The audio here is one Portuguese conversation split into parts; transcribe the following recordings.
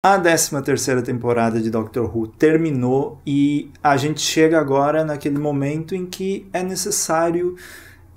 A 13 terceira temporada de Doctor Who terminou e a gente chega agora naquele momento em que é necessário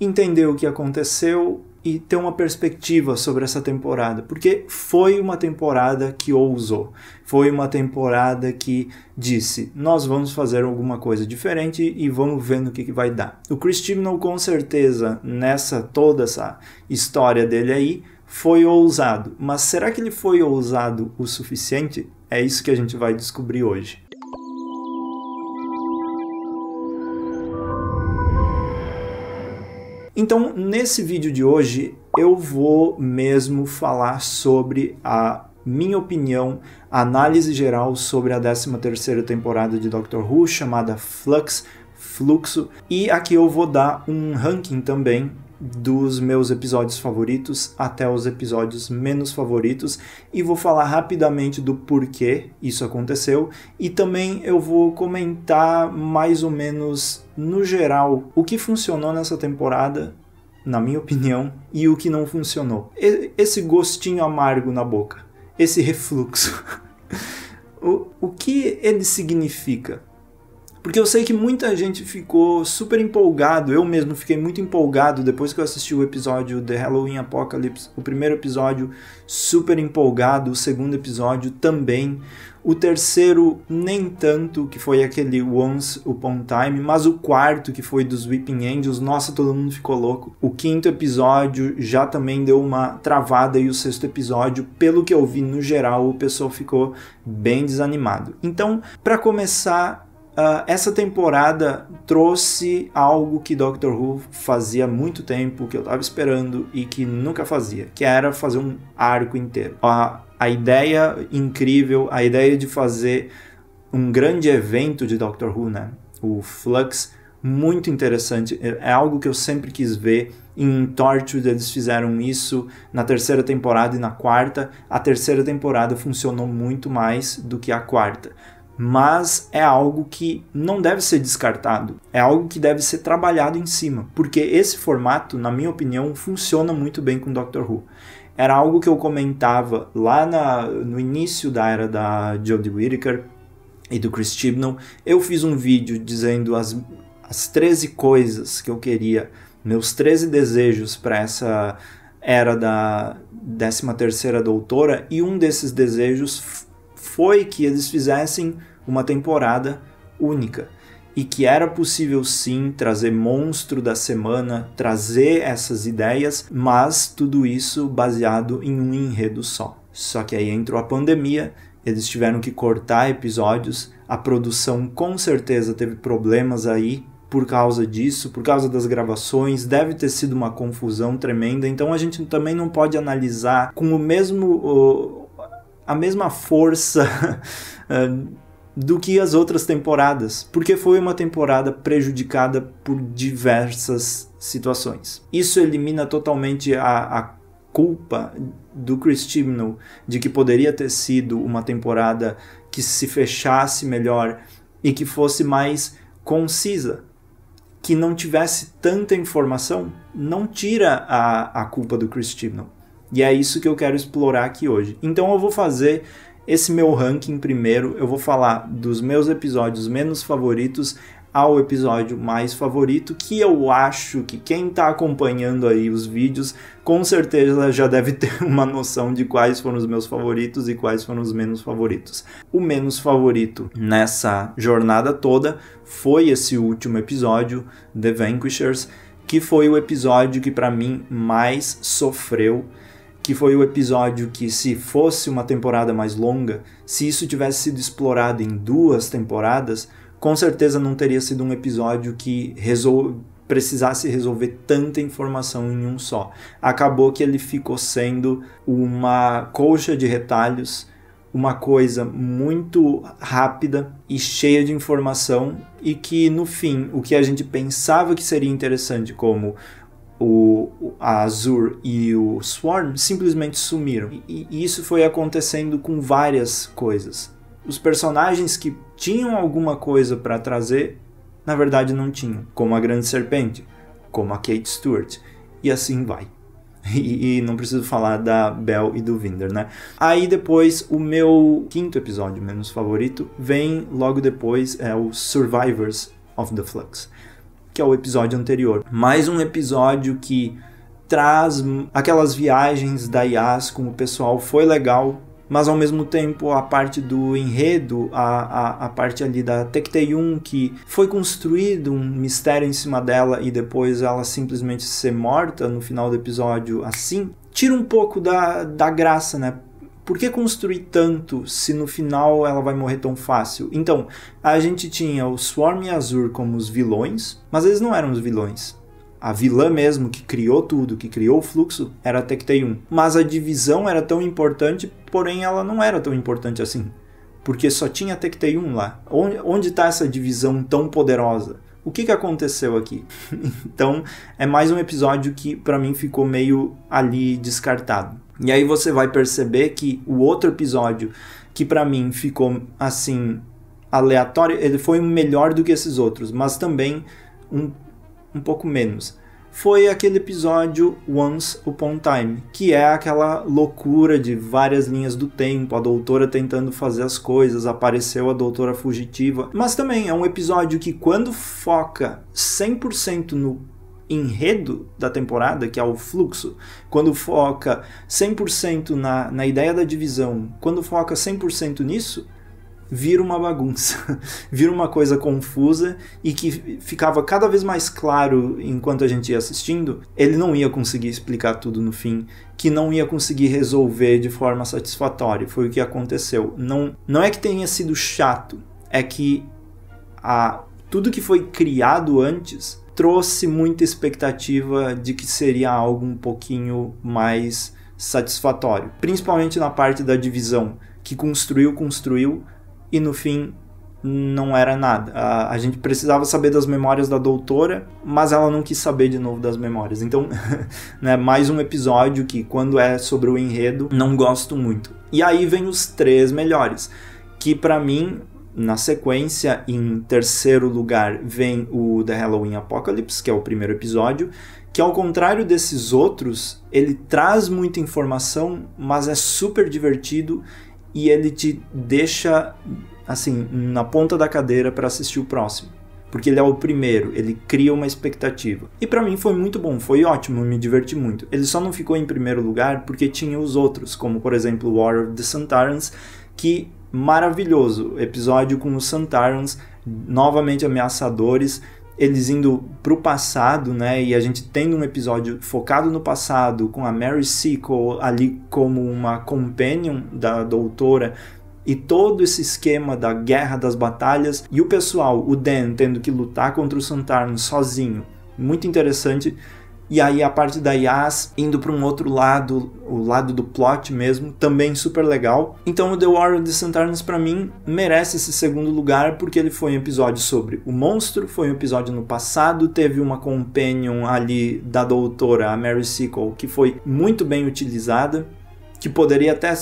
entender o que aconteceu e ter uma perspectiva sobre essa temporada, porque foi uma temporada que ousou, foi uma temporada que disse: nós vamos fazer alguma coisa diferente e vamos ver no que, que vai dar. O Chris Chibnall, com certeza, nessa toda essa história dele aí, foi ousado, mas será que ele foi ousado o suficiente? É isso que a gente vai descobrir hoje. Então, nesse vídeo de hoje, eu vou mesmo falar sobre a minha opinião, a análise geral sobre a 13ª temporada de Doctor Who, chamada Flux, Fluxo, e aqui eu vou dar um ranking também dos meus episódios favoritos até os episódios menos favoritos e vou falar rapidamente do porquê isso aconteceu e também eu vou comentar mais ou menos no geral o que funcionou nessa temporada, na minha opinião, e o que não funcionou. Esse gostinho amargo na boca, esse refluxo. o, o que ele significa? Porque eu sei que muita gente ficou super empolgado, eu mesmo fiquei muito empolgado depois que eu assisti o episódio The Halloween Apocalypse, o primeiro episódio super empolgado, o segundo episódio também, o terceiro nem tanto, que foi aquele Once Upon Time, mas o quarto, que foi dos Weeping Angels, nossa, todo mundo ficou louco. O quinto episódio já também deu uma travada e o sexto episódio, pelo que eu vi no geral, o pessoal ficou bem desanimado. Então, para começar, Uh, essa temporada trouxe algo que Doctor Who fazia muito tempo, que eu estava esperando e que nunca fazia, que era fazer um arco inteiro. A, a ideia incrível, a ideia de fazer um grande evento de Doctor Who, né? O Flux, muito interessante, é, é algo que eu sempre quis ver. Em Torchwood eles fizeram isso na terceira temporada e na quarta. A terceira temporada funcionou muito mais do que a quarta mas é algo que não deve ser descartado, é algo que deve ser trabalhado em cima, porque esse formato, na minha opinião, funciona muito bem com Doctor Who. Era algo que eu comentava lá na, no início da era da Jodie Whittaker e do Chris Chibnall. Eu fiz um vídeo dizendo as, as 13 coisas que eu queria, meus 13 desejos para essa era da 13 terceira doutora, e um desses desejos foi que eles fizessem uma temporada única e que era possível sim trazer monstro da semana, trazer essas ideias, mas tudo isso baseado em um enredo só. Só que aí entrou a pandemia, eles tiveram que cortar episódios, a produção com certeza teve problemas aí por causa disso, por causa das gravações, deve ter sido uma confusão tremenda, então a gente também não pode analisar com o mesmo a mesma força uh, do que as outras temporadas, porque foi uma temporada prejudicada por diversas situações. Isso elimina totalmente a, a culpa do Chris Chibnall de que poderia ter sido uma temporada que se fechasse melhor e que fosse mais concisa, que não tivesse tanta informação, não tira a, a culpa do Chris Chibnall. E é isso que eu quero explorar aqui hoje. Então eu vou fazer esse meu ranking primeiro, eu vou falar dos meus episódios menos favoritos ao episódio mais favorito, que eu acho que quem está acompanhando aí os vídeos com certeza já deve ter uma noção de quais foram os meus favoritos e quais foram os menos favoritos. O menos favorito nessa jornada toda foi esse último episódio, The Vanquishers, que foi o episódio que para mim mais sofreu que foi o episódio que, se fosse uma temporada mais longa, se isso tivesse sido explorado em duas temporadas, com certeza não teria sido um episódio que resol... precisasse resolver tanta informação em um só. Acabou que ele ficou sendo uma colcha de retalhos, uma coisa muito rápida e cheia de informação e que no fim o que a gente pensava que seria interessante como o, a Azur e o Swarm simplesmente sumiram. E, e isso foi acontecendo com várias coisas. Os personagens que tinham alguma coisa para trazer, na verdade não tinham, como a Grande Serpente, como a Kate Stewart, e assim vai. E, e, não preciso falar da Bell e do Vinder, né? Aí depois, o meu quinto episódio, menos favorito, vem logo depois, é o Survivors of the Flux, que é o episódio anterior. Mais um episódio que traz aquelas viagens da Yas com o pessoal, foi legal, mas ao mesmo tempo a parte do enredo, a, a, a parte ali da Tecteium, que foi construído um mistério em cima dela e depois ela simplesmente ser morta no final do episódio assim, tira um pouco da, da graça, né? Por que construir tanto se no final ela vai morrer tão fácil? Então, a gente tinha o Swarm e Azur como os vilões, mas eles não eram os vilões a vilã mesmo que criou tudo, que criou o fluxo, era a Tecteium. Mas a divisão era tão importante, porém ela não era tão importante assim. Porque só tinha Tecteium lá. Onde está essa divisão tão poderosa? O que, que aconteceu aqui? então, é mais um episódio que para mim ficou meio ali descartado. E aí você vai perceber que o outro episódio que para mim ficou assim aleatório, ele foi melhor do que esses outros, mas também um um pouco menos. Foi aquele episódio Once Upon Time, que é aquela loucura de várias linhas do tempo, a doutora tentando fazer as coisas, apareceu a doutora fugitiva. Mas também é um episódio que, quando foca 100% no enredo da temporada, que é o fluxo, quando foca 100% na, na ideia da divisão, quando foca 100% nisso, vira uma bagunça, vira uma coisa confusa e que ficava cada vez mais claro enquanto a gente ia assistindo, ele não ia conseguir explicar tudo no fim, que não ia conseguir resolver de forma satisfatória. Foi o que aconteceu. Não, não é que tenha sido chato, é que a, tudo que foi criado antes trouxe muita expectativa de que seria algo um pouquinho mais satisfatório, principalmente na parte da divisão que construiu, construiu, e no fim não era nada. A, a, gente precisava saber das memórias da doutora, mas ela não quis saber de novo das memórias. Então, né, mais um episódio que, quando é sobre o enredo, não gosto muito. E aí vem os três melhores, que para mim, na sequência, em terceiro lugar, vem o The Halloween Apocalypse, que é o primeiro episódio, que ao contrário desses outros, ele traz muita informação, mas é super divertido e ele te deixa assim na ponta da cadeira para assistir o próximo. Porque ele é o primeiro, ele cria uma expectativa. E para mim foi muito bom, foi ótimo, me diverti muito. Ele só não ficou em primeiro lugar porque tinha os outros, como por exemplo War of the Santarans, que maravilhoso, episódio com os Santarans novamente ameaçadores, eles indo pro passado, né? E a gente tendo um episódio focado no passado, com a Mary Seacole ali como uma companion da doutora, e todo esse esquema da guerra das batalhas, e o pessoal, o Dan, tendo que lutar contra o Santarno sozinho. Muito interessante e aí a parte da Yas indo para um outro lado, o lado do plot mesmo, também super legal. Então o The War of the Santarnas para mim merece esse segundo lugar porque ele foi um episódio sobre o monstro, foi um episódio no passado, teve uma companion ali da doutora, a Mary Sickle, que foi muito bem utilizada, que poderia até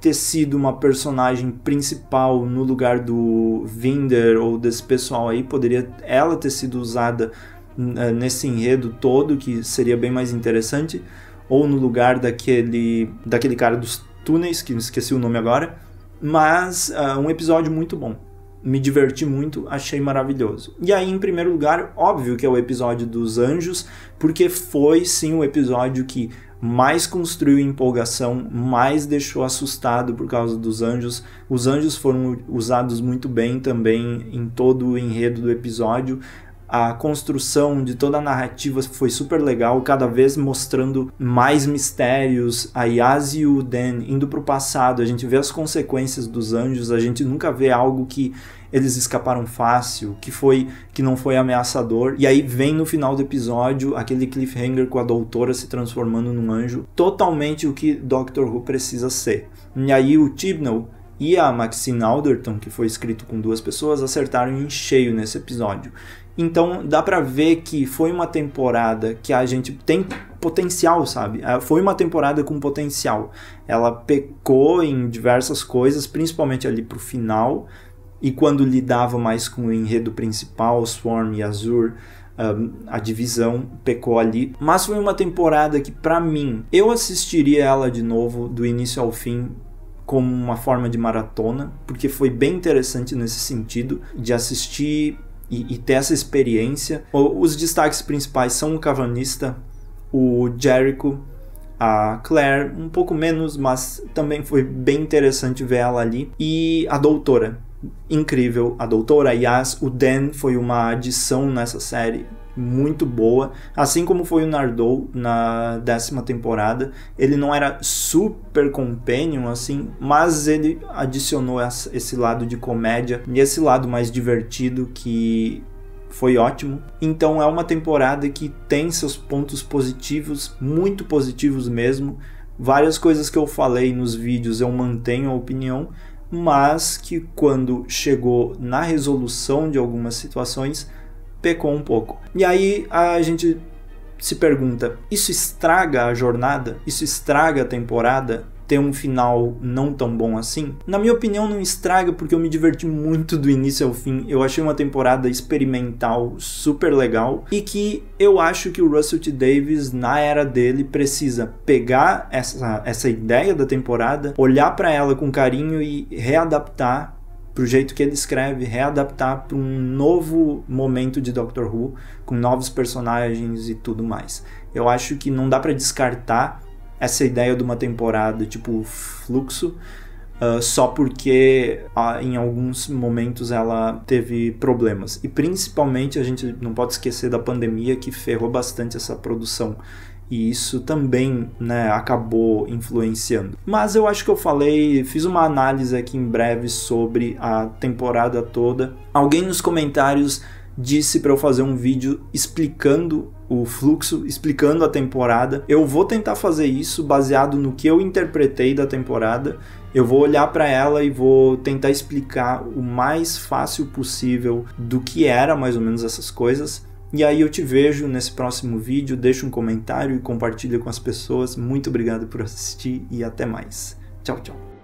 ter sido uma personagem principal no lugar do Vinder ou desse pessoal aí, poderia ela ter sido usada nesse enredo todo, que seria bem mais interessante, ou no lugar daquele, daquele cara dos túneis, que esqueci o nome agora, mas uh, um episódio muito bom. Me diverti muito, achei maravilhoso. E aí, em primeiro lugar, óbvio que é o episódio dos anjos, porque foi sim o episódio que mais construiu empolgação, mais deixou assustado por causa dos anjos. Os anjos foram usados muito bem também em todo o enredo do episódio a construção de toda a narrativa foi super legal, cada vez mostrando mais mistérios. A Yaz e o Dan indo para o passado, a gente vê as consequências dos anjos, a gente nunca vê algo que eles escaparam fácil, que foi que não foi ameaçador. E aí vem no final do episódio aquele cliffhanger com a doutora se transformando num anjo, totalmente o que Doctor Who precisa ser. E aí o Tibnall e a Maxine Alderton, que foi escrito com duas pessoas, acertaram em cheio nesse episódio. Então dá para ver que foi uma temporada que a gente tem potencial, sabe? É, foi uma temporada com potencial. Ela pecou em diversas coisas, principalmente ali pro final, e quando lidava mais com o enredo principal, Swarm e Azur, um, a divisão pecou ali. Mas foi uma temporada que, para mim, eu assistiria ela de novo, do início ao fim, como uma forma de maratona, porque foi bem interessante nesse sentido de assistir e, e ter essa experiência. Os destaques principais são o Cavanista, o Jericho, a Claire, um pouco menos, mas também foi bem interessante ver ela ali, e a Doutora, incrível, a Doutora Yas, o Dan foi uma adição nessa série muito boa, assim como foi o Nardou na décima temporada. Ele não era super companion assim, mas ele adicionou esse lado de comédia e esse lado mais divertido que foi ótimo. Então é uma temporada que tem seus pontos positivos, muito positivos mesmo. Várias coisas que eu falei nos vídeos eu mantenho a opinião, mas que quando chegou na resolução de algumas situações pecou um pouco. E aí a gente se pergunta: isso estraga a jornada? Isso estraga a temporada? ter um final não tão bom assim? Na minha opinião, não estraga porque eu me diverti muito do início ao fim. Eu achei uma temporada experimental super legal e que eu acho que o Russell T. Davis, na era dele, precisa pegar essa, essa ideia da temporada, olhar para ela com carinho e readaptar pro jeito que ele escreve, readaptar para um novo momento de Doctor Who, com novos personagens e tudo mais. Eu acho que não dá para descartar essa ideia de uma temporada tipo fluxo. Uh, só porque uh, em alguns momentos ela teve problemas. E principalmente a gente não pode esquecer da pandemia que ferrou bastante essa produção. E isso também né, acabou influenciando. Mas eu acho que eu falei, fiz uma análise aqui em breve sobre a temporada toda. Alguém nos comentários disse para eu fazer um vídeo explicando o fluxo, explicando a temporada. Eu vou tentar fazer isso baseado no que eu interpretei da temporada. Eu vou olhar para ela e vou tentar explicar o mais fácil possível do que era mais ou menos essas coisas. E aí eu te vejo nesse próximo vídeo, deixa um comentário e compartilha com as pessoas. Muito obrigado por assistir e até mais. Tchau, tchau.